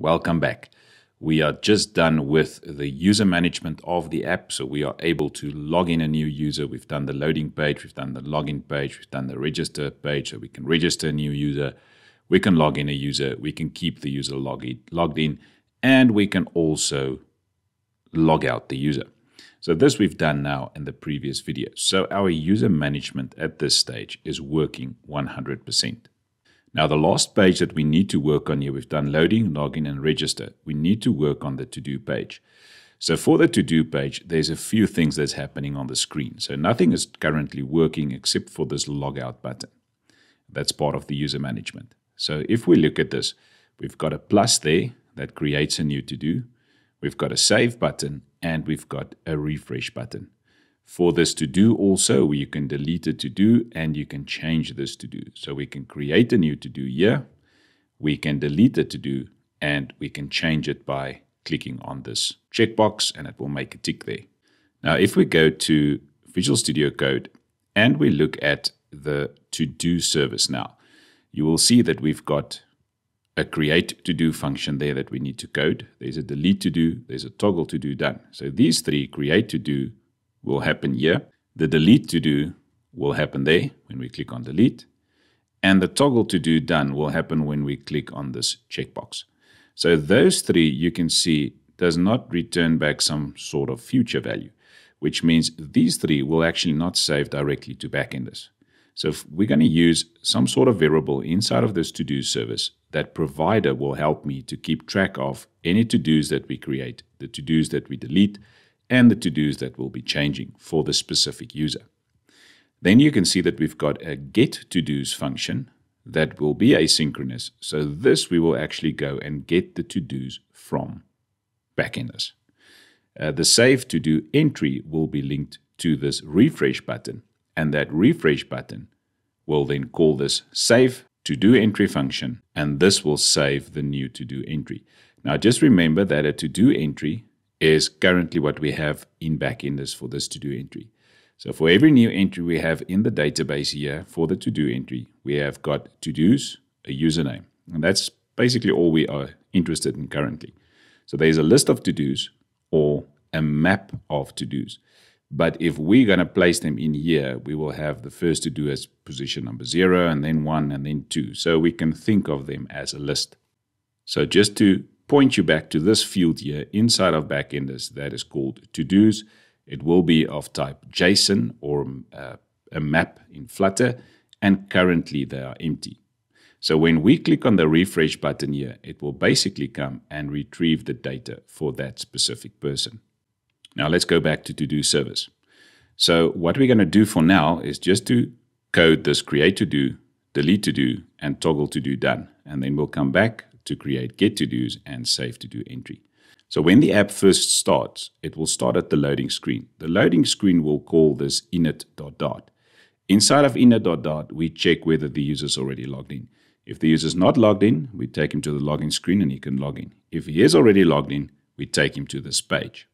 Welcome back. We are just done with the user management of the app. So we are able to log in a new user. We've done the loading page, we've done the login page, we've done the register page. So we can register a new user, we can log in a user, we can keep the user log in, logged in, and we can also log out the user. So this we've done now in the previous video. So our user management at this stage is working 100%. Now, the last page that we need to work on here, we've done loading, login, and register. We need to work on the to-do page. So for the to-do page, there's a few things that's happening on the screen. So nothing is currently working except for this logout button. That's part of the user management. So if we look at this, we've got a plus there that creates a new to-do. We've got a save button and we've got a refresh button. For this to do also, you can delete a to do and you can change this to do. So we can create a new to do here, we can delete the to do, and we can change it by clicking on this checkbox and it will make a tick there. Now, if we go to Visual Studio Code and we look at the to do service now, you will see that we've got a create to do function there that we need to code. There's a delete to do, there's a toggle to do done. So these three create to do, will happen here. The delete to do will happen there when we click on delete. And the toggle to do done will happen when we click on this checkbox. So those three you can see does not return back some sort of future value, which means these three will actually not save directly to Backendless. So if we're going to use some sort of variable inside of this to-do service, that provider will help me to keep track of any to-dos that we create, the to-dos that we delete, and the to-dos that will be changing for the specific user. Then you can see that we've got a get to-dos function that will be asynchronous. So this we will actually go and get the to-dos from Backendless. Uh, the save to-do entry will be linked to this refresh button, and that refresh button will then call this save to-do entry function, and this will save the new to-do entry. Now just remember that a to-do entry is currently what we have in Backendless for this to-do entry. So for every new entry we have in the database here for the to-do entry, we have got to-dos, a username. And that's basically all we are interested in currently. So there's a list of to-dos or a map of to-dos. But if we're going to place them in here, we will have the first to do as position number zero, and then one, and then two. So we can think of them as a list. So just to point you back to this field here inside of Backendless that is called to-dos. It will be of type JSON or uh, a map in Flutter, and currently they are empty. So when we click on the refresh button here, it will basically come and retrieve the data for that specific person. Now let's go back to to-do service. So what we're going to do for now is just to code this create to do, delete to do, and toggle to do done. And then we'll come back to create get to dos and save to do entry. So when the app first starts, it will start at the loading screen. The loading screen will call this init dot dot. Inside of init dot dot, we check whether the user is already logged in. If the user is not logged in, we take him to the login screen and he can log in. If he is already logged in, we take him to this page.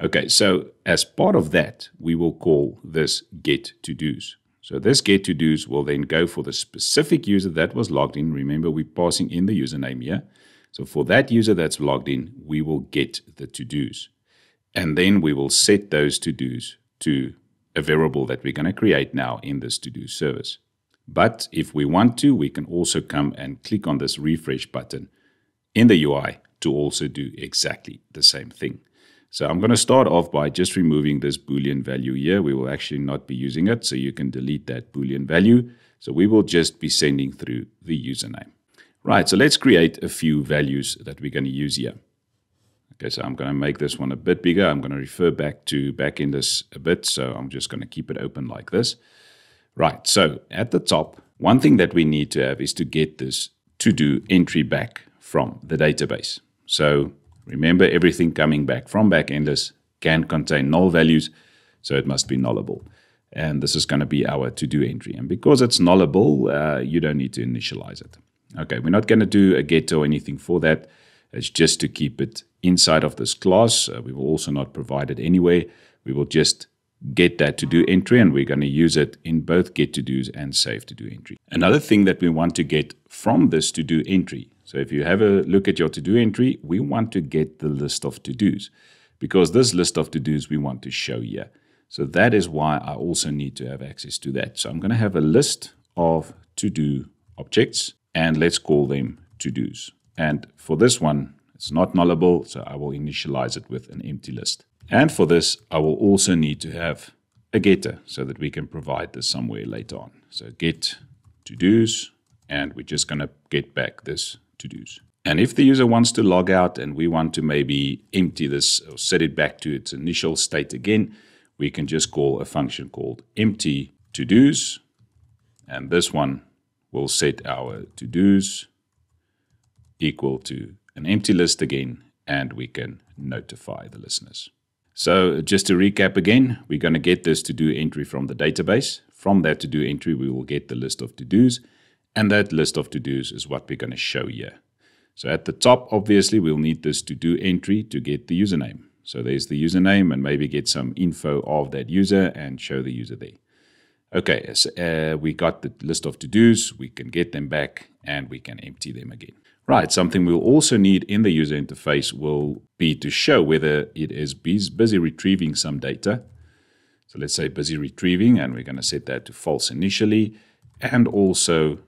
Okay, so as part of that, we will call this get to dos. So this get to dos will then go for the specific user that was logged in. Remember, we're passing in the username here. So for that user that's logged in, we will get the to dos. And then we will set those to dos to a variable that we're going to create now in this to do service. But if we want to, we can also come and click on this refresh button in the UI to also do exactly the same thing. So I'm going to start off by just removing this Boolean value here. We will actually not be using it, so you can delete that Boolean value. So we will just be sending through the username. Right, so let's create a few values that we're going to use here. Okay, so I'm going to make this one a bit bigger. I'm going to refer back to Backendless a bit, so I'm just going to keep it open like this. Right, so at the top, one thing that we need to have is to get this to-do entry back from the database. So Remember, everything coming back from Backendless can contain null values, so it must be nullable. And this is going to be our to-do entry. And because it's nullable, uh, you don't need to initialize it. Okay, we're not going to do a get or anything for that. It's just to keep it inside of this class. Uh, we will also not provide it anyway. We will just get that to do entry and we're going to use it in both get to do's and save to do entry. Another thing that we want to get from this to do entry So if you have a look at your to-do entry, we want to get the list of to-dos because this list of to-dos we want to show here. So that is why I also need to have access to that. So I'm going to have a list of to-do objects and let's call them to-dos. And for this one, it's not nullable, so I will initialize it with an empty list. And for this, I will also need to have a getter so that we can provide this somewhere later on. So get to-dos, and we're just going to get back this to-dos. And if the user wants to log out and we want to maybe empty this or set it back to its initial state again, we can just call a function called empty to-dos. And this one will set our to-dos equal to an empty list again, and we can notify the listeners. So just to recap again, we're going to get this to-do entry from the database. From that to-do entry, we will get the list of to-dos, and that list of to-dos is what we're going to show here. So at the top, obviously, we'll need this to-do entry to get the username. So there's the username and maybe get some info of that user and show the user there. Okay, so, uh, we got the list of to-dos, we can get them back and we can empty them again. Right, something we'll also need in the user interface will be to show whether it is busy retrieving some data. So let's say busy retrieving, and we're going to set that to false initially, and also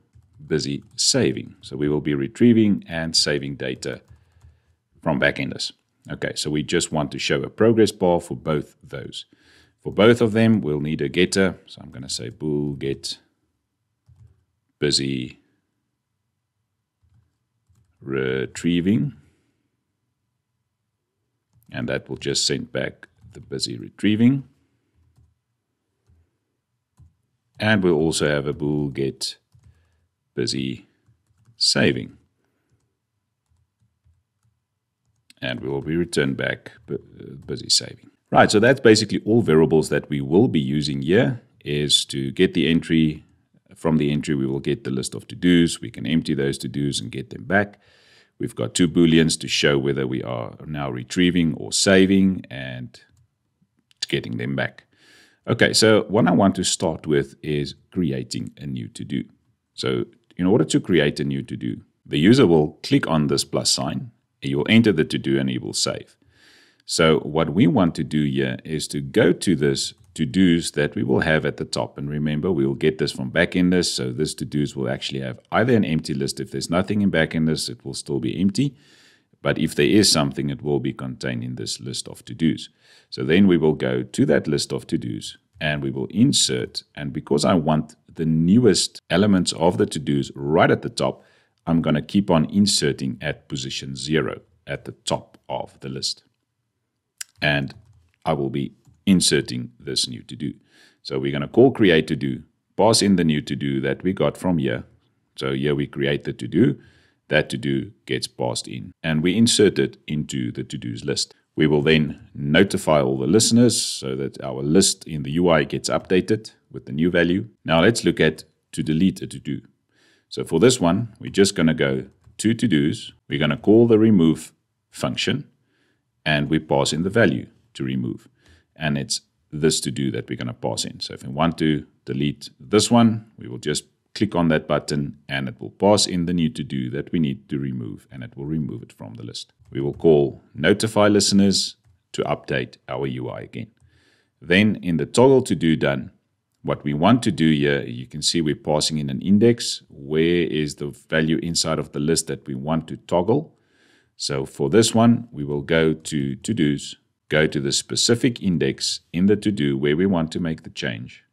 busy saving. So we will be retrieving and saving data from Backendless. Okay, so we just want to show a progress bar for both those. For both of them, we'll need a getter. So I'm going to say bool get busy retrieving. And that will just send back the busy retrieving. And we'll also have a bool get busy saving. And we will be returned back busy saving. Right, so that's basically all variables that we will be using here is to get the entry. From the entry, we will get the list of to-dos. We can empty those to-dos and get them back. We've got two booleans to show whether we are now retrieving or saving and getting them back. Okay, so what I want to start with is creating a new to-do. So in order to create a new to-do, the user will click on this plus sign, you will enter the to-do and he will save. So what we want to do here is to go to this to-dos that we will have at the top. And remember, we will get this from Backendless. So this to-dos will actually have either an empty list. If there's nothing in Backendless, it will still be empty. But if there is something, it will be contained in this list of to-dos. So then we will go to that list of to-dos and we will insert. And because I want the newest elements of the to-dos right at the top, I'm going to keep on inserting at position zero at the top of the list. And I will be inserting this new to do. So we're going to call create to do, pass in the new to do that we got from here. So here we create the to do, that to do gets passed in, and we insert it into the to dos list. We will then notify all the listeners so that our list in the UI gets updated with the new value. Now let's look at to delete a to do. So for this one, we're just going to go to to dos. We're going to call the remove function and we pass in the value to remove and it's this to do that we're going to pass in. So if we want to delete this one, we will just click on that button and it will pass in the new to do that we need to remove and it will remove it from the list. We will call notify listeners to update our UI again. Then in the toggle to do done, what we want to do here, you can see we're passing in an index. Where is the value inside of the list that we want to toggle? So for this one, we will go to to-dos go to the specific index in the to-do where we want to make the change.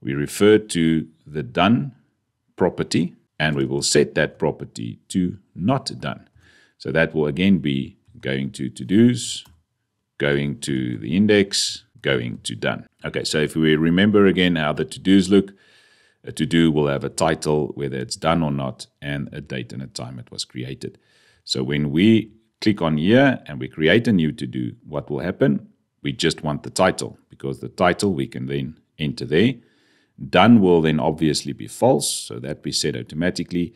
We refer to the done property and we will set that property to not done. So that will again be going to to-dos, going to the index, going to done. Okay, so if we remember again how the to-dos look, a to-do will have a title, whether it's done or not, and a date and a time it was created. So when we click on here and we create a new to do, what will happen? We just want the title because the title we can then enter there. Done will then obviously be false, so that we set automatically.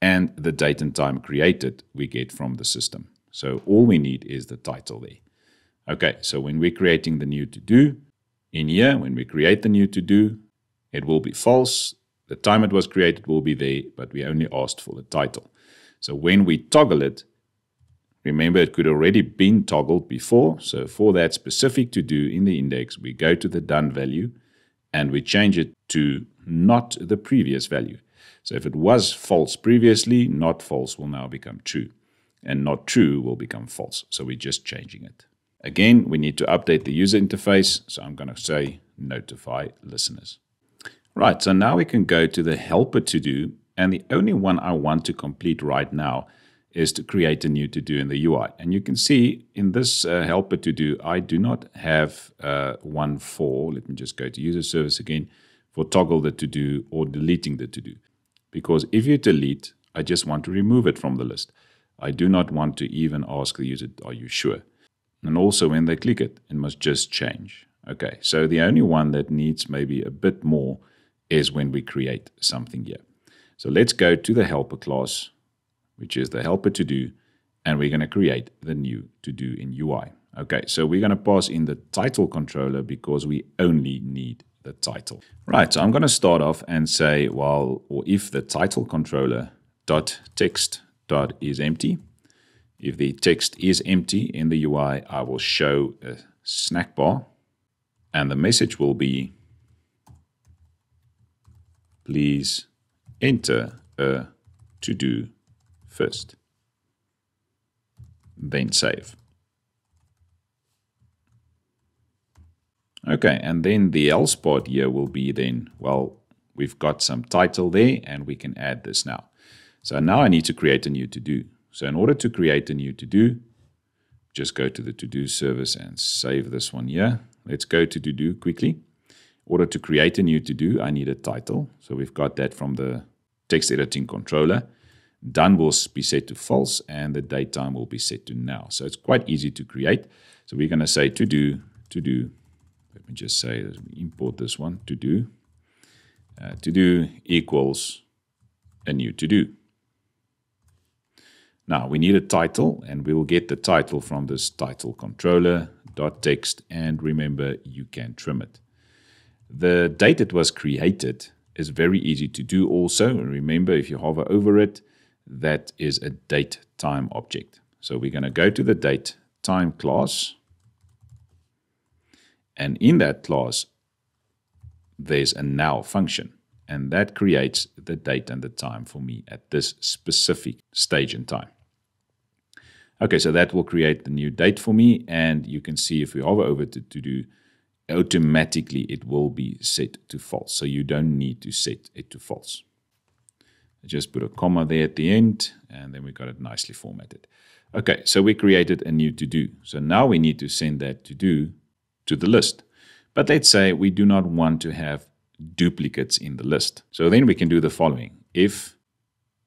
And the date and time created we get from the system. So all we need is the title there. Okay, so when we're creating the new to do, in here, when we create the new to do, it will be false. The time it was created will be there, but we only asked for the title. So when we toggle it, remember it could already been toggled before. So for that specific to do in the index, we go to the done value and we change it to not the previous value. So if it was false previously, not false will now become true. And not true will become false. So we're just changing it. Again, we need to update the user interface. So I'm going to say notify listeners. Right, so now we can go to the helper to do. And the only one I want to complete right now is to create a new to do in the UI. And you can see in this uh, helper to do, I do not have uh, one for, let me just go to user service again, for toggle the to do or deleting the to do. Because if you delete, I just want to remove it from the list. I do not want to even ask the user, are you sure? And also when they click it, it must just change. Okay, so the only one that needs maybe a bit more is when we create something here. So let's go to the helper class, which is the helper to do, and we're going to create the new to do in UI. Okay, so we're going to pass in the title controller because we only need the title. Right, so I'm going to start off and say, well, or if the title controller dot text dot is empty, if the text is empty in the UI, I will show a snack bar and the message will be, please enter a to-do first, then save. Okay, and then the else part here will be then, well, we've got some title there and we can add this now. So now I need to create a new to-do. So in order to create a new to-do, just go to the to-do service and save this one here. Let's go to to-do quickly. In order to create a new to-do, I need a title. So we've got that from the text editing controller. Done will be set to false and the date time will be set to now. So it's quite easy to create. So we're going to say to do, to do. Let me just say, import this one, to do. Uh, to do equals a new to do. Now we need a title and we will get the title from this title controller dot text and remember you can trim it. The date it was created is very easy to do also. Remember if you hover over it, that is a date time object. So we're going to go to the date time class and in that class there's a now function and that creates the date and the time for me at this specific stage in time. Okay, so that will create the new date for me, and you can see if we hover over to, to do, automatically it will be set to false. So you don't need to set it to false. I just put a comma there at the end, and then we got it nicely formatted. Okay, so we created a new to-do. So now we need to send that to-do to the list. But let's say we do not want to have duplicates in the list. So then we can do the following. If,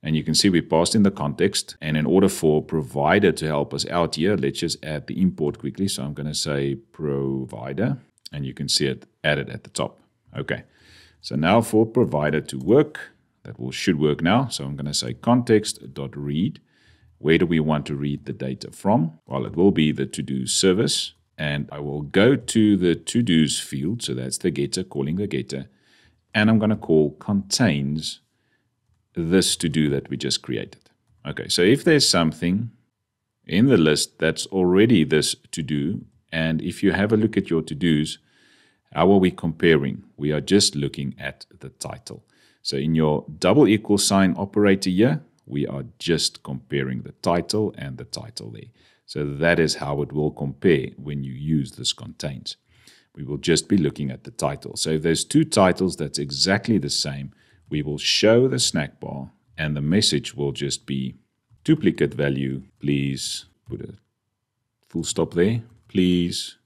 and you can see we passed in the context, and in order for provider to help us out here, let's just add the import quickly. So I'm going to say provider, and you can see it added at the top. Okay, so now for provider to work, that will should work now. So I'm going to say context.read. Where do we want to read the data from? Well, it will be the to-do service. And I will go to the to-dos field. So that's the getter, calling the getter and I'm going to call contains this to do that we just created. Okay, so if there's something in the list that's already this to do, and if you have a look at your to dos, how are we comparing? We are just looking at the title. So in your double equal sign operator here, we are just comparing the title and the title there. So that is how it will compare when you use this contains we will just be looking at the title. So if there's two titles that's exactly the same, we will show the snack bar and the message will just be duplicate value. Please put a full stop there. Please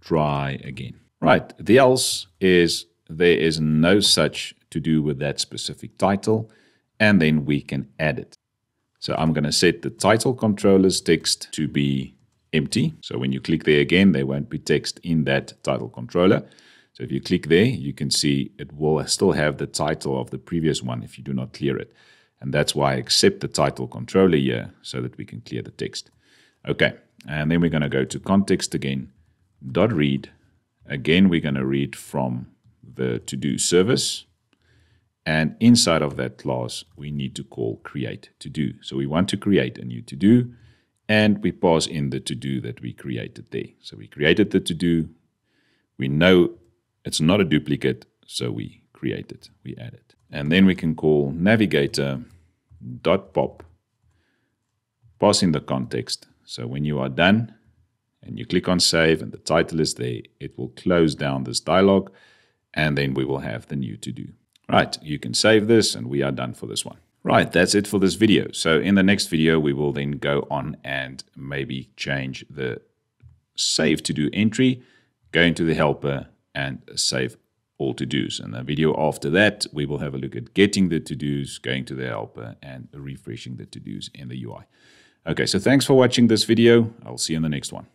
try again. Right. The else is there is no such to do with that specific title and then we can add it. So I'm going to set the title controller's text to be empty. So when you click there again, there won't be text in that title controller. So if you click there, you can see it will still have the title of the previous one if you do not clear it. And that's why I accept the title controller here so that we can clear the text. Okay, and then we're going to go to context again, dot read. Again, we're going to read from the to-do service. And inside of that class, we need to call create to do. So we want to create a new to do and we pass in the to do that we created there. So we created the to do. We know it's not a duplicate, so we create it, we add it. And then we can call navigator dot pop, the context. So when you are done and you click on save and the title is there, it will close down this dialog and then we will have the new to do. Right, you can save this and we are done for this one. Right, that's it for this video. So in the next video, we will then go on and maybe change the save to do entry, go into the helper and save all to-dos. And the video after that, we will have a look at getting the to-dos, going to the helper and refreshing the to-dos in the UI. Okay, so thanks for watching this video. I'll see you in the next one.